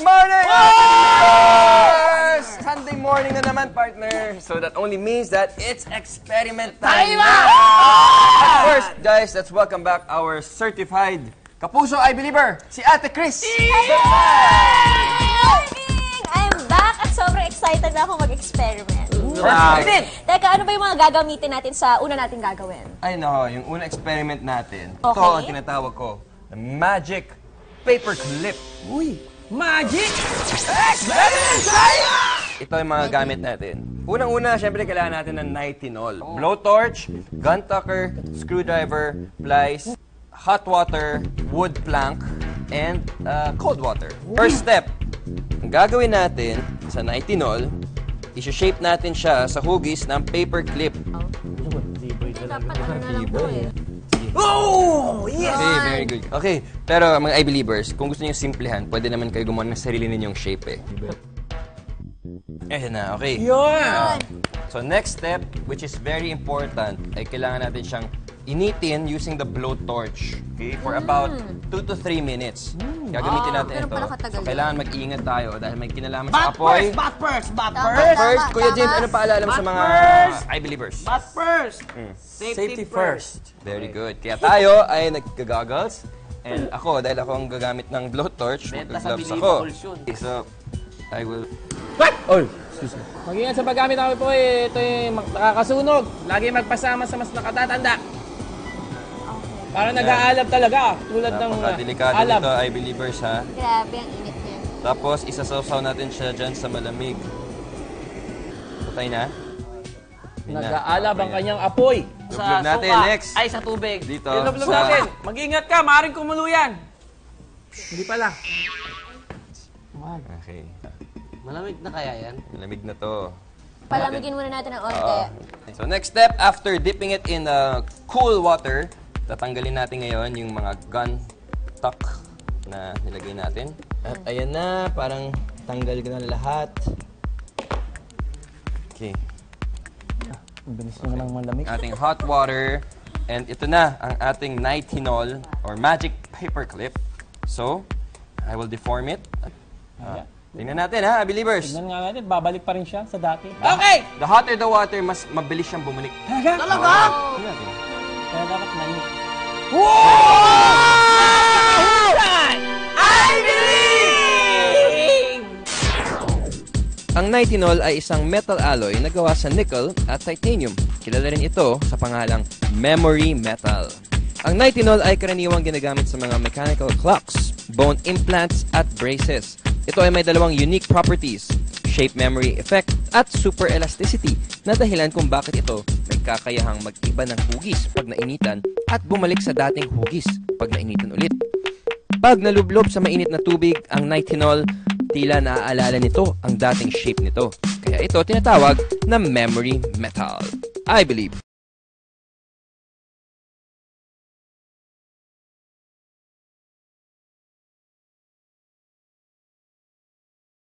Good morning! Yes! Sunday morning na naman, partner. So that only means that it's experiment time na! At first, guys, let's welcome back our certified Kapuso I Believer, si Ate Chris. morning! I'm back at sobrang excited na ako mag-experiment. Perfect. Teka, ano ba yung mga gagamitin natin sa una natin gagawin? Ay, nako, yung unang experiment natin, ito Okay. ang tinatawag ko, the magic paper clip. Uy, magic! Ito yung mga gamit natin. Unang-una, syempre, kailangan natin ng nitinol. Blowtorch, gun tucker, screwdriver, plies, hot water, wood plank, and uh, cold water. First step, ang gagawin natin sa nitinol, isi-shape natin siya sa hugis ng paper clip. Dapat ano na lang po eh. Oh! Yes! Okay, very good. Okay, pero mga I-believers, kung gusto niyo simplihan, pwede naman kayo gumawa ng sarili ninyong shape eh. Ayan na, okay. Yun! So next step, which is very important, ay kailangan natin siyang initin using the blowtorch. Okay? For about 2 to 3 minutes. Gagamitin natin ganun ito. pala katagal So yun. kailangan mag-ingat tayo dahil may kinalaman sa Bat apoy. first! Bat first! Bat Tama. first! First, Kuya James, tama. ano paalala mo sa mga first! I-believers? Bat first! Safety, Safety first. Very good. Kaya tayo ay nag-goggles. And ako, dahil ako ang gagamit ng blowtorch, Benta sa mag-gloves ako. Believable yun. Okay, so, I will... Oy! Mag-ingat sa paggamit namin po eh. Ito yung nakakasunog. Lagi magpasama sa mas nakatatanda. Para nag-aalab talaga. Tulad ng uh, Napakadelikado alab. nito, I-believers ha. Grabe, ang init niya. Tapos, isasawsaw natin siya dyan sa malamig. Patay na? Hindi na. Nag-aalab ang na. kanyang apoy. Lublog natin, suka. next. Ay, sa tubig. Dito. Ilublob sa- natin. Mag-ingat ka. Maaaring kumulo yan. Hindi pala. Okay. Malamig na kaya yan? Malamig na to. Palamigin muna natin ng onte. Oo. So next step, after dipping it in uh, cool water, tatanggalin natin ngayon yung mga gun tuck na nilagay natin. At ayan na, parang tanggal ko na lahat. Okay. Bilis nyo namang malamig. Ating hot water. And ito na ang ating nitinol or magic paper clip. So, I will deform it. Uh, tingnan natin ha, believers. Tignan nga natin, babalik pa rin siya sa dati. Okay! The hotter the water, mas mabilis siyang bumalik. Talaga? Talaga? Tingnan natin. Kaya dapat mainit. Ang nitinol ay isang metal alloy na gawa sa nickel at titanium. Kilala rin ito sa pangalang memory metal. Ang nitinol ay karaniwang ginagamit sa mga mechanical clocks, bone implants at braces. Ito ay may dalawang unique properties, shape memory effect at super elasticity na dahilan kung bakit ito may kakayahang mag-iba ng hugis pag nainitan at bumalik sa dating hugis pag nainitan ulit. Pag nalublob sa mainit na tubig ang nitinol, tila naaalala nito ang dating shape nito. Kaya ito tinatawag na memory metal. I believe.